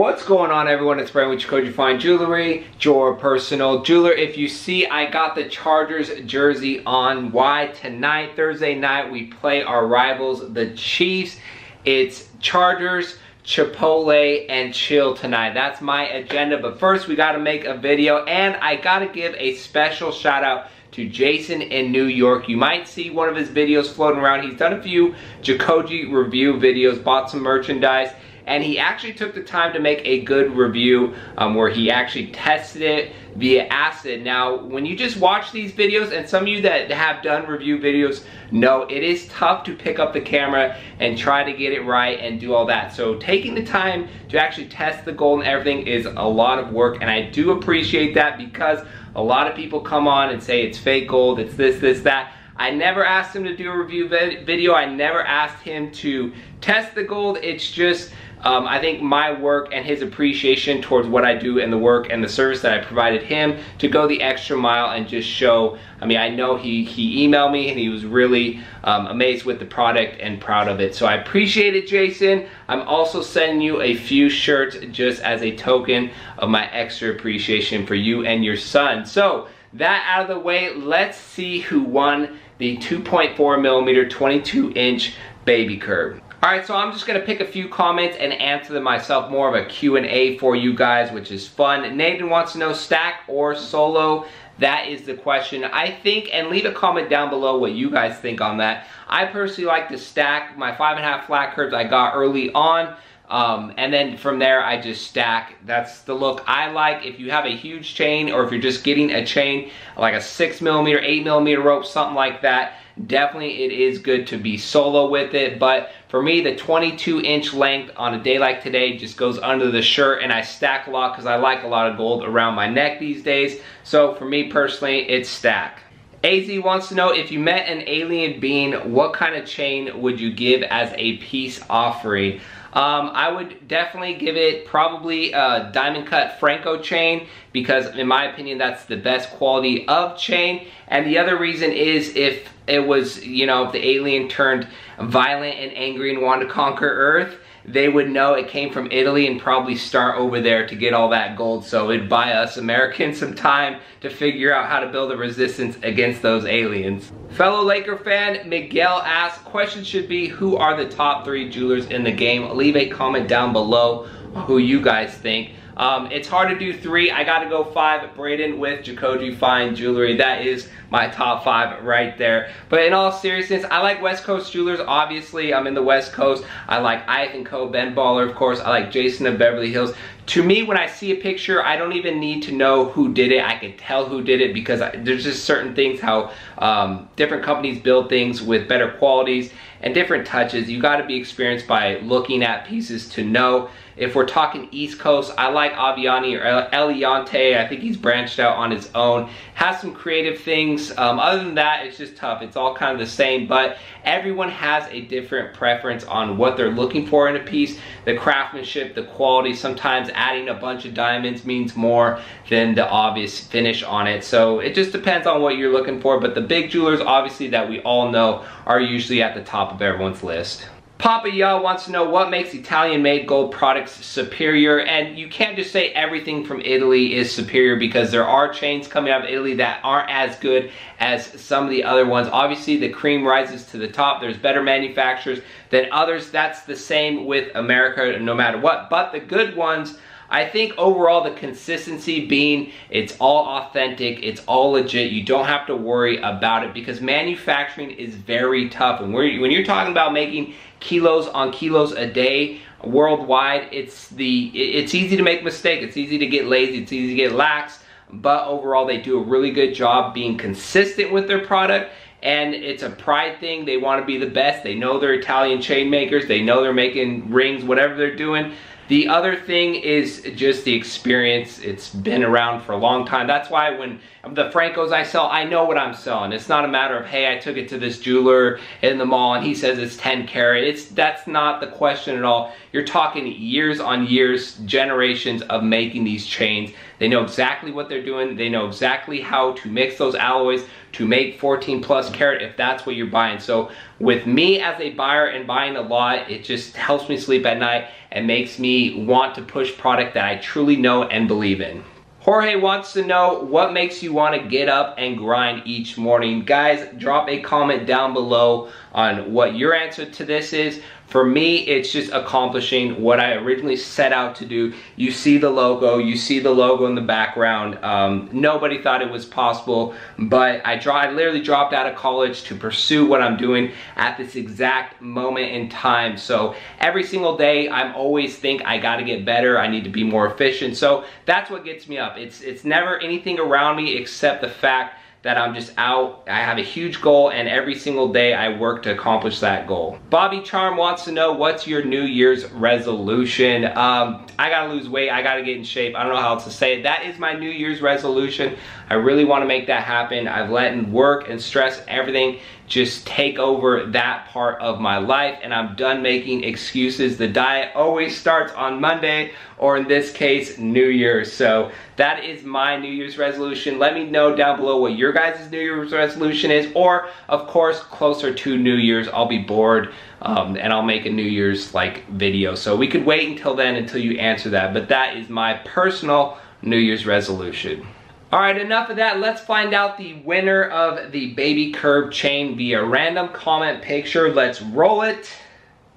What's going on everyone? It's Brian with Jacoje Fine Jewelry, your personal jeweler. If you see, I got the Chargers jersey on. Why? Tonight, Thursday night, we play our rivals, the Chiefs. It's Chargers, Chipotle, and chill tonight. That's my agenda. But first, we got to make a video, and I got to give a special shout out to Jason in New York. You might see one of his videos floating around. He's done a few Jacoje review videos, bought some merchandise, and he actually took the time to make a good review um, where he actually tested it via acid. Now, when you just watch these videos, and some of you that have done review videos know it is tough to pick up the camera and try to get it right and do all that. So taking the time to actually test the gold and everything is a lot of work, and I do appreciate that because a lot of people come on and say it's fake gold, it's this, this, that. I never asked him to do a review video. I never asked him to test the gold. It's just um, I think my work and his appreciation towards what I do and the work and the service that I provided him to go the extra mile and just show, I mean, I know he, he emailed me and he was really um, amazed with the product and proud of it. So I appreciate it, Jason. I'm also sending you a few shirts just as a token of my extra appreciation for you and your son. So that out of the way, let's see who won the 2.4 millimeter 22 inch baby curb. All right, so I'm just gonna pick a few comments and answer them myself, more of a Q&A for you guys, which is fun. Nathan wants to know stack or solo. That is the question. I think, and leave a comment down below what you guys think on that. I personally like to stack my five and a half flat curbs I got early on. Um, and then from there, I just stack. That's the look I like. If you have a huge chain or if you're just getting a chain, like a six millimeter, eight millimeter rope, something like that, definitely it is good to be solo with it. But for me, the 22 inch length on a day like today just goes under the shirt and I stack a lot because I like a lot of gold around my neck these days. So for me personally, it's stack. AZ wants to know if you met an alien being, what kind of chain would you give as a peace offering? Um, I would definitely give it probably a diamond cut Franco chain because in my opinion that's the best quality of chain. And the other reason is if it was you know if the alien turned violent and angry and wanted to conquer earth they would know it came from Italy and probably start over there to get all that gold. So it'd buy us Americans some time to figure out how to build a resistance against those aliens. Fellow Laker fan, Miguel asks, question should be, who are the top three jewelers in the game? Leave a comment down below who you guys think. Um, it's hard to do three. I gotta go five. Braden with Jacoje Fine Jewelry. That is my top five right there. But in all seriousness, I like West Coast jewelers. Obviously, I'm in the West Coast. I like IF & Co, Ben Baller, of course. I like Jason of Beverly Hills. To me, when I see a picture, I don't even need to know who did it. I can tell who did it because I, there's just certain things how um, different companies build things with better qualities and different touches. You gotta be experienced by looking at pieces to know. If we're talking East Coast, I like Avianne or Eliantte. I think he's branched out on his own. Has some creative things. Um, other than that, it's just tough. It's all kind of the same, but everyone has a different preference on what they're looking for in a piece. The craftsmanship, the quality, sometimes adding a bunch of diamonds means more than the obvious finish on it. So it just depends on what you're looking for, but the big jewelers, obviously, that we all know are usually at the top of everyone's list. Papa Yao wants to know what makes Italian-made gold products superior, and you can't just say everything from Italy is superior because there are chains coming out of Italy that aren't as good as some of the other ones. Obviously, the cream rises to the top. There's better manufacturers than others. That's the same with America no matter what, but the good ones I think overall the consistency being it's all authentic, it's all legit. You don't have to worry about it because manufacturing is very tough. And when you're talking about making kilos on kilos a day worldwide, it's the it's easy to make mistakes. It's easy to get lazy. It's easy to get lax. But overall, they do a really good job being consistent with their product and it's a pride thing. They want to be the best. They know they're Italian chain makers. They know they're making rings, whatever they're doing. The other thing is just the experience. It's been around for a long time. That's why when the Francos I sell, I know what I'm selling. It's not a matter of, hey, I took it to this jeweler in the mall and he says it's 10 karat. It's That's not the question at all. You're talking years on years, generations of making these chains. They know exactly what they're doing. They know exactly how to mix those alloys to make 14 plus carat if that's what you're buying. So with me as a buyer and buying a lot, it just helps me sleep at night and makes me want to push product that I truly know and believe in. Jorge wants to know what makes you want to get up and grind each morning. Guys, drop a comment down below on what your answer to this is. For me, it's just accomplishing what I originally set out to do. You see the logo, you see the logo in the background. Um, nobody thought it was possible, but I, I literally dropped out of college to pursue what I'm doing at this exact moment in time. So every single day, I'm always think I gotta get better, I need to be more efficient. So that's what gets me up. It's, it's never anything around me except the fact that I'm just out. I have a huge goal and every single day I work to accomplish that goal. Bobby Charm wants to know what's your New Year's resolution? Um, I gotta lose weight, I gotta get in shape. I don't know how else to say it. That is my New Year's resolution. I really wanna make that happen. I've let work and stress, everything just take over that part of my life and I'm done making excuses. The diet always starts on Monday or in this case, New Year's. So that is my New Year's resolution. Let me know down below what your guys' New Year's resolution is or of course, closer to New Year's, I'll be bored um, and I'll make a New Year's like video. So we could wait until then until you answer that. But that is my personal New Year's resolution. All right, enough of that. Let's find out the winner of the baby curb chain via random comment picture. Let's roll it.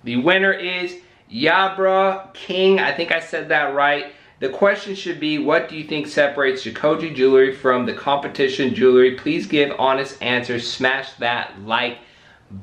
The winner is Yabra King. I think I said that right. The question should be, what do you think separates Jacoje Jewelry from the competition jewelry? Please give honest answers. Smash that like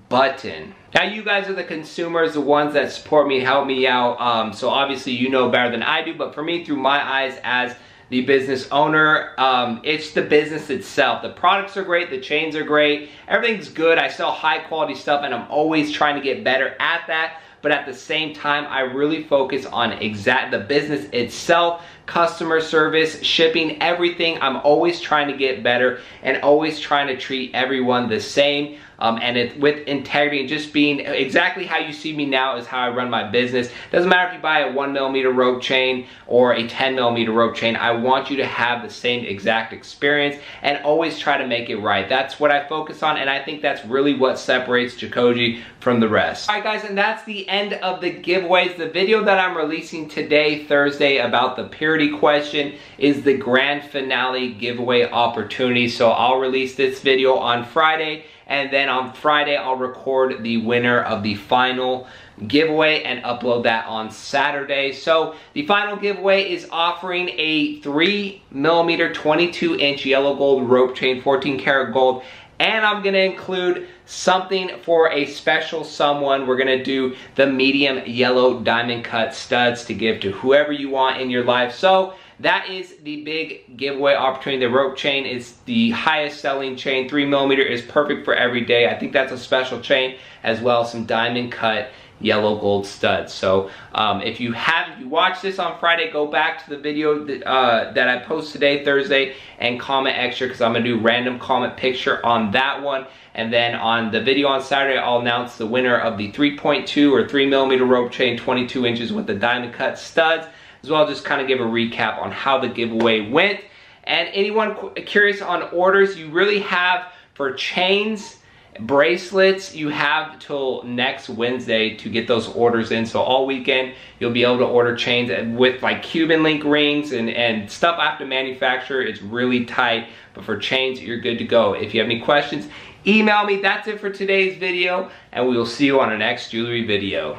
button. Now you guys are the consumers, the ones that support me, help me out. Um, so obviously you know better than I do, but for me, through my eyes as the business owner. Um, it's the business itself. The products are great, the chains are great, everything's good. I sell high quality stuff and I'm always trying to get better at that. But at the same time, I really focus on exact the business itself, customer service, shipping, everything. I'm always trying to get better and always trying to treat everyone the same um, and it, with integrity and just being exactly how you see me now is how I run my business. Doesn't matter if you buy a one millimeter rope chain or a 10 millimeter rope chain. I want you to have the same exact experience and always try to make it right. That's what I focus on and I think that's really what separates Jacoje from the rest. All right guys, and that's the end of the giveaways. The video that I'm releasing today, Thursday, about the purity question is the grand finale giveaway opportunity. So I'll release this video on Friday and then on Friday I'll record the winner of the final giveaway and upload that on Saturday. So the final giveaway is offering a 3 millimeter 22 inch yellow gold rope chain 14 karat gold and I'm gonna include something for a special someone. We're gonna do the medium yellow diamond cut studs to give to whoever you want in your life. So that is the big giveaway opportunity. The rope chain is the highest selling chain. Three millimeter is perfect for every day. I think that's a special chain as well. Some diamond cut yellow gold studs. So um, if you have, if you watch this on Friday, go back to the video that, uh, that I post today, Thursday, and comment extra because I'm gonna do random comment picture on that one. And then on the video on Saturday, I'll announce the winner of the 3.2 or 3 millimeter rope chain, 22 inches with the diamond cut studs as well just kind of give a recap on how the giveaway went. And anyone curious on orders, you really have for chains, bracelets, you have till next Wednesday to get those orders in. So all weekend, you'll be able to order chains with like Cuban link rings and, and stuff I have to manufacture. It's really tight, but for chains, you're good to go. If you have any questions, email me. That's it for today's video, and we will see you on our next jewelry video.